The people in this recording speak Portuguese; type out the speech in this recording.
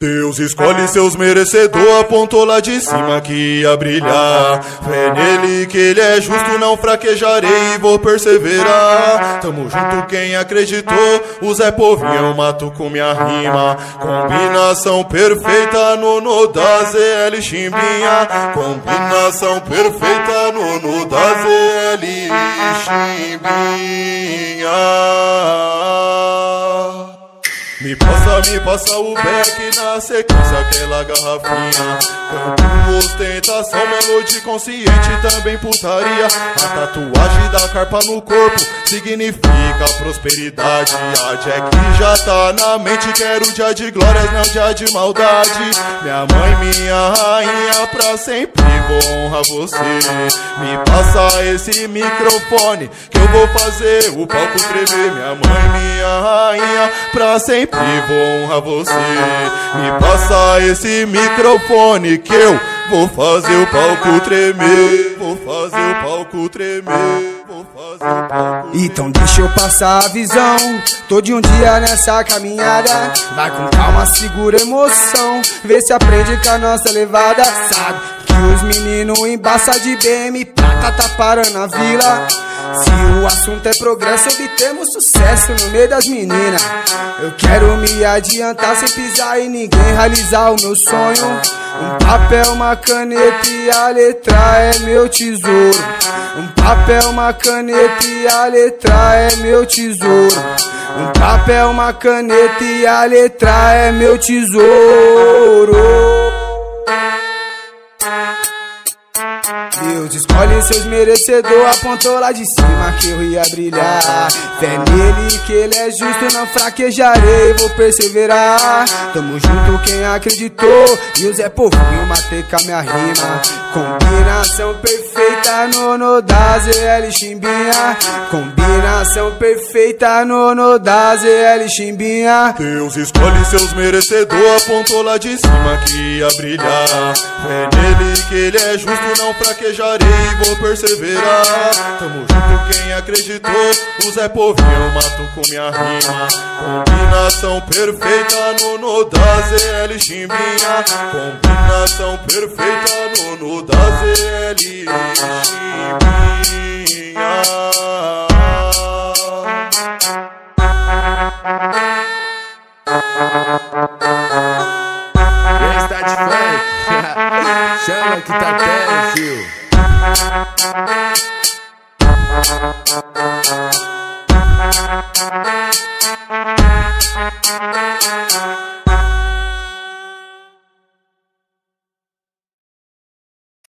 Deus escolhe seus merecedores, apontou lá de cima que ia brilhar. Fé nele que ele é justo, não fraquejarei e vou perseverar. Tamo junto quem acreditou, o Zé Povinho eu mato com minha rima. Combinação perfeita no no da ZL Chimbinha. Combinação perfeita no no da ZL Chimbinha. Me passa, me passa o beck na sequência, aquela garrafinha. Canto ostentação, melodia consciente, também putaria. A tatuagem da carpa no corpo significa prosperidade. A Jack já tá na mente, quero dia de glórias, não dia de maldade. Minha mãe, minha rainha, pra sempre vou honrar você. Me passa esse microfone que eu vou fazer o palco tremer. Minha mãe, minha rainha, pra sempre vou honrar você. Me passa esse microfone que eu vou fazer o palco tremer. Vou fazer o palco tremer. Então deixa eu passar a visão. Tô de um dia nessa caminhada. Vai com calma, segura emoção. Vê se aprende com a nossa levada. Sabe que os meninos embaça de BM prata tá parando a vila. Se o assunto é progresso, obtemos sucesso no meio das meninas. Eu quero me adiantar sem pisar em ninguém, realizar o meu sonho. Um papel, uma caneta e a letra é meu tesouro. Um papel, uma caneta e a letra é meu tesouro. Um papel, uma caneta e a letra é meu tesouro. Deus escolhe seus merecedores, apontou lá de cima que eu ia brilhar. Fé nele que ele é justo, não fraquejarei, vou perseverar. Tamo junto quem acreditou, e o Zé Povinho matei com a minha rima. Combinação perfeita no no da ZL Chimbinha. Combinação perfeita no no da ZL Chimbinha. Deus escolhe seus merecedores, apontou lá de cima que ia brilhar. Fé nele que ele é justo, não fraquejarei, vou perseverar. Tamo junto quem acreditou, o Zé Povinho mato com minha rima. Combinação perfeita no no da ZL Chimbinha. Combinação perfeita no no da ZL Chimbinha. Chama que tá tela, tio. Thank